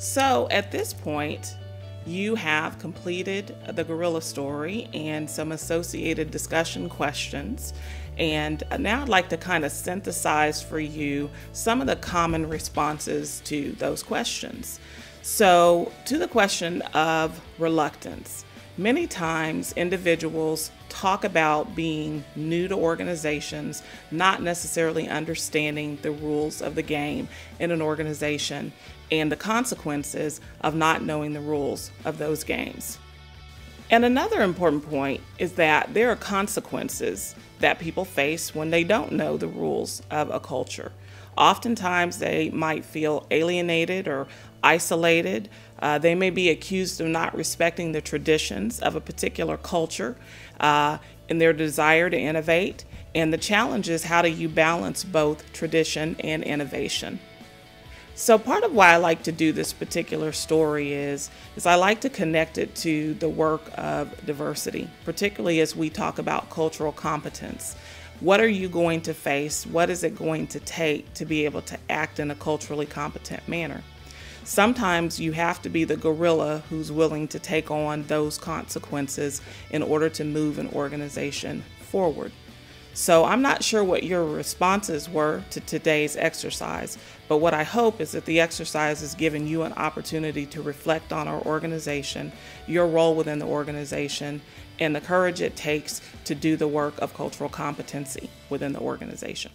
So at this point, you have completed the gorilla story and some associated discussion questions. And now I'd like to kind of synthesize for you some of the common responses to those questions. So, to the question of reluctance, many times individuals talk about being new to organizations, not necessarily understanding the rules of the game in an organization, and the consequences of not knowing the rules of those games. And another important point is that there are consequences that people face when they don't know the rules of a culture. Oftentimes, they might feel alienated or isolated. Uh, they may be accused of not respecting the traditions of a particular culture uh, in their desire to innovate. And the challenge is how do you balance both tradition and innovation? So part of why I like to do this particular story is, is I like to connect it to the work of diversity, particularly as we talk about cultural competence. What are you going to face? What is it going to take to be able to act in a culturally competent manner? Sometimes you have to be the gorilla who's willing to take on those consequences in order to move an organization forward. So I'm not sure what your responses were to today's exercise, but what I hope is that the exercise has given you an opportunity to reflect on our organization, your role within the organization, and the courage it takes to do the work of cultural competency within the organization.